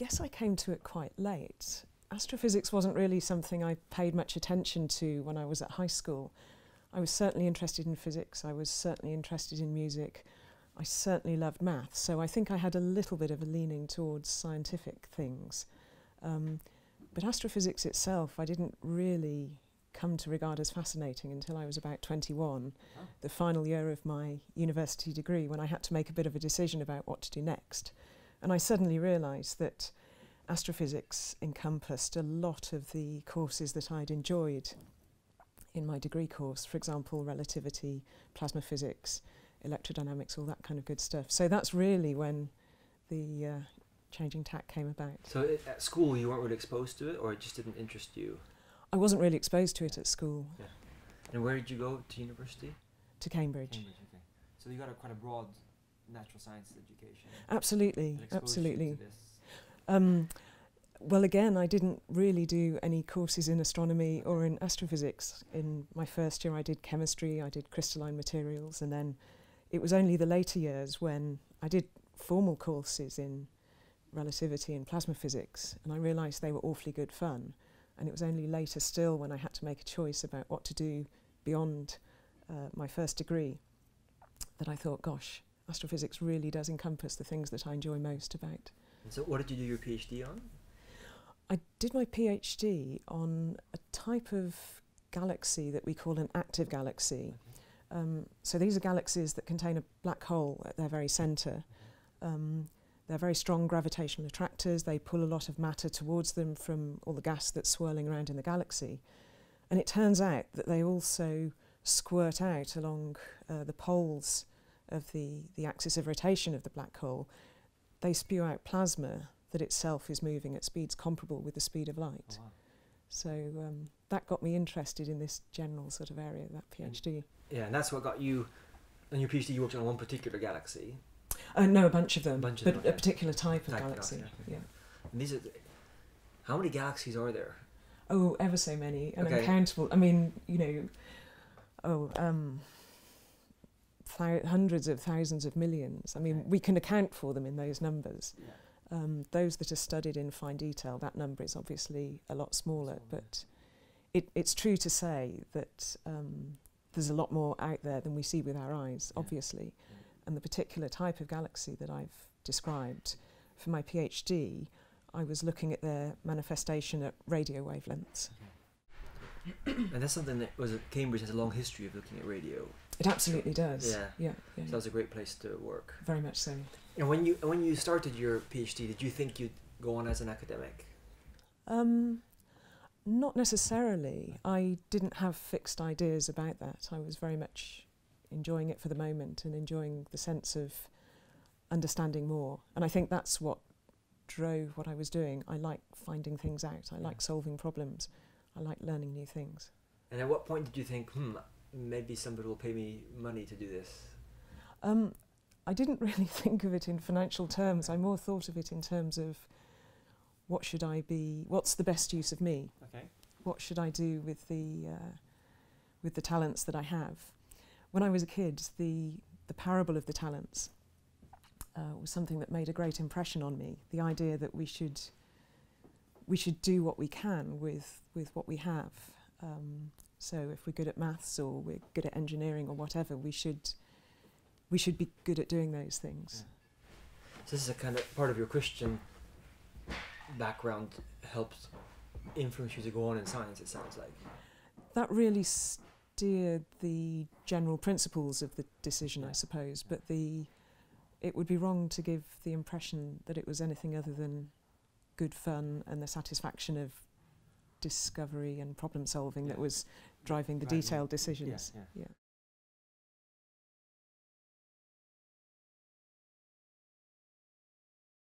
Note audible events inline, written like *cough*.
guess I came to it quite late. Astrophysics wasn't really something I paid much attention to when I was at high school. I was certainly interested in physics, I was certainly interested in music, I certainly loved maths, so I think I had a little bit of a leaning towards scientific things. Um, but astrophysics itself, I didn't really come to regard as fascinating until I was about 21, oh. the final year of my university degree, when I had to make a bit of a decision about what to do next. And I suddenly realised that astrophysics encompassed a lot of the courses that I'd enjoyed in my degree course, for example, relativity, plasma physics, electrodynamics, all that kind of good stuff. So that's really when the uh, changing tack came about. So at school you weren't really exposed to it or it just didn't interest you? I wasn't really exposed to it at school. Yeah. And where did you go to university? To Cambridge. Cambridge okay. So you got a quite a broad natural sciences education. Absolutely, absolutely. Um, well, again, I didn't really do any courses in astronomy or in astrophysics. In my first year, I did chemistry, I did crystalline materials, and then it was only the later years when I did formal courses in relativity and plasma physics, and I realised they were awfully good fun. And it was only later still when I had to make a choice about what to do beyond uh, my first degree that I thought, gosh, astrophysics really does encompass the things that I enjoy most about. And so, what did you do your PhD on? I did my PhD on a type of galaxy that we call an active galaxy. Okay. Um, so these are galaxies that contain a black hole at their very centre. Um, they're very strong gravitational attractors. They pull a lot of matter towards them from all the gas that's swirling around in the galaxy. And it turns out that they also squirt out along uh, the poles of the, the axis of rotation of the black hole. They spew out plasma that itself is moving at speeds comparable with the speed of light. Oh, wow. So um, that got me interested in this general sort of area, that PhD. Yeah, and that's what got you, in your PhD you worked on one particular galaxy. Uh, no, a bunch of them, bunch of but them, okay. a particular type of type galaxy. galaxy. Yeah. And these are, how many galaxies are there? Oh, ever so many, and okay. uncountable. I mean, you know, oh, um, hundreds of thousands of millions. I mean, we can account for them in those numbers. Yeah. Um, those that are studied in fine detail, that number is obviously a lot smaller, smaller. but it, it's true to say that um, there's a lot more out there than we see with our eyes, yeah. obviously. Yeah. And the particular type of galaxy that I've described for my PhD, I was looking at their manifestation at radio wavelengths. Okay. And that's something that was Cambridge has a long history of looking at radio. It absolutely does. Yeah, yeah. yeah so that's a great place to work. Very much so. And when you when you started your PhD, did you think you'd go on as an academic? Um, not necessarily. I didn't have fixed ideas about that. I was very much enjoying it for the moment and enjoying the sense of understanding more. And I think that's what drove what I was doing. I like finding things out. I like solving problems. I like learning new things. And at what point did you think, hmm, maybe somebody will pay me money to do this? Um, I didn't *laughs* really think of it in financial terms. I more thought of it in terms of what should I be, what's the best use of me? Okay. What should I do with the, uh, with the talents that I have? When I was a kid, the, the parable of the talents uh, was something that made a great impression on me. The idea that we should, we should do what we can with, with what we have. Um, so if we're good at maths or we're good at engineering or whatever, we should we should be good at doing those things. Yeah. So this is a kind of part of your Christian background helps influence you to go on in science. It sounds like that really steered the general principles of the decision, yeah. I suppose. But the it would be wrong to give the impression that it was anything other than good fun and the satisfaction of discovery and problem solving yeah. that was driving the detailed decisions. Yeah, yeah. yeah.